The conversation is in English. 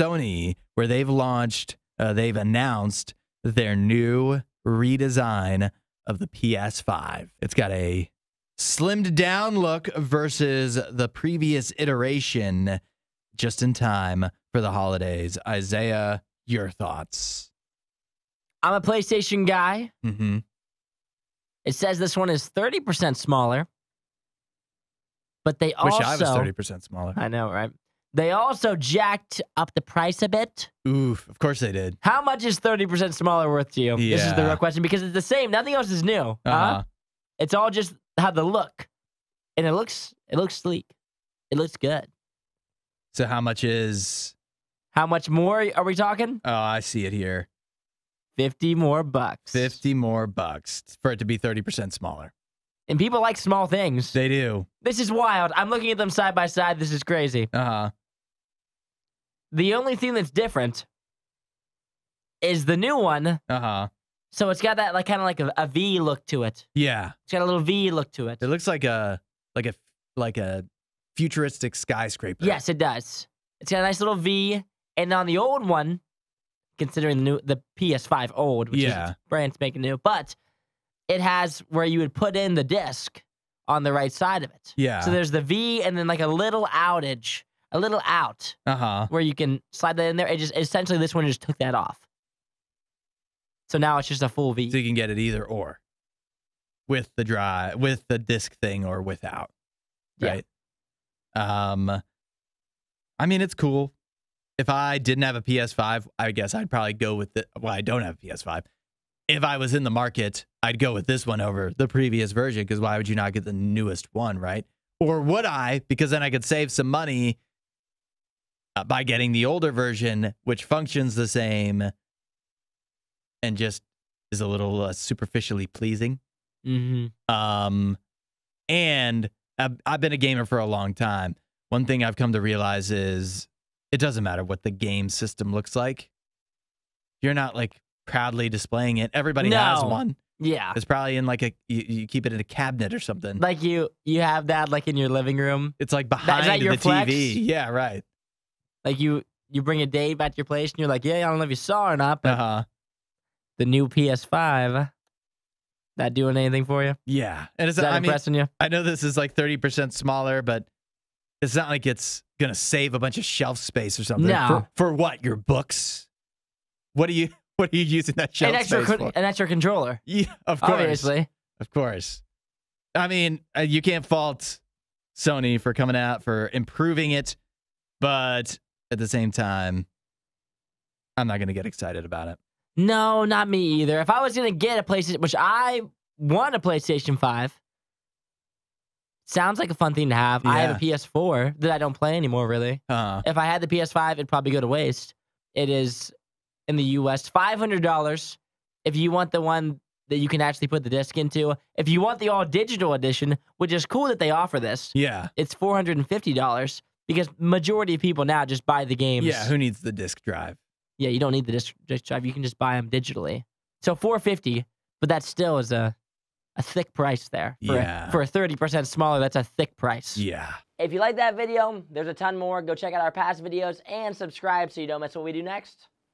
Sony, where they've launched, uh, they've announced their new redesign of the PS5. It's got a slimmed down look versus the previous iteration, just in time for the holidays. Isaiah, your thoughts? I'm a PlayStation guy. Mm-hmm. It says this one is 30% smaller. But they Wish also I was thirty percent smaller. I know, right? They also jacked up the price a bit. Oof, of course they did. How much is 30% smaller worth to you? This is the real question because it's the same. Nothing else is new. huh? Uh-huh. It's all just how the look. And it looks it looks sleek. It looks good. So how much is? How much more are we talking? Oh, I see it here. 50 more bucks. Fifty more bucks for it to be thirty percent smaller. And people like small things. They do. This is wild. I'm looking at them side by side. This is crazy. Uh huh. The only thing that's different is the new one. Uh huh. So it's got that like kind of like a, a V look to it. Yeah. It's got a little V look to it. It looks like a like a like a futuristic skyscraper. Yes, it does. It's got a nice little V. And on the old one, considering the new the PS5 old, which Yeah. is brand spanking new, but it has where you would put in the disc on the right side of it. Yeah. So there's the V and then like a little outage, a little out Uh huh. where you can slide that in there. It just essentially this one just took that off. So now it's just a full V. So you can get it either or, with the dry with the disc thing or without. Yeah. Right. Um. I mean, it's cool. If I didn't have a PS5, I guess I'd probably go with the. Well, I don't have a PS5. If I was in the market, I'd go with this one over the previous version because why would you not get the newest one, right? Or would I? Because then I could save some money uh, by getting the older version, which functions the same and just is a little uh, superficially pleasing. Mm-hmm. Um, and I've, I've been a gamer for a long time. One thing I've come to realize is it doesn't matter what the game system looks like. You're not like proudly displaying it. Everybody has one. Yeah. It's probably in like a you, you keep it in a cabinet or something. Like you you have that like in your living room. it's like behind your the flex? TV. Yeah, right. Like you you bring a date back to your place and you're like, yeah, I don't know if you saw or not, but Uh huh. the new PS5, that doing anything for you? Yeah, and it's Is that I mean impressing you? I know this is like thirty percent smaller, but it's not like it's gonna save a bunch of shelf space or something. No. For, for what? Your books? What are you? What are you using that shelf An extra space for? an extra controller, Yeah, of course. obviously. Of course. I mean, uh, you can't fault Sony for coming out for improving it, but at the same time, I'm not gonna get excited about it. No, not me either. If I was gonna get a PlayStation, which I want a PlayStation 5, sounds like a fun thing to have. I have a PS4 that I don't play anymore, really. Uh, If I had the PS5, it'd probably go to waste. It is in the US $500 if you want the one that you can actually put the disc into. If you want the all digital edition, which is cool that they offer this, yeah, it's $450 because majority of people now just buy the games. yeah. Who needs the disc drive? Yeah, you don't need the disc, disc drive. You can just buy them digitally. So 450, but that still is a a thick price there. For Yeah. A, for a 30% smaller, that's a thick price. Yeah. If you like that video, there's a ton more. Go check out our past videos and subscribe so you don't miss what we do next.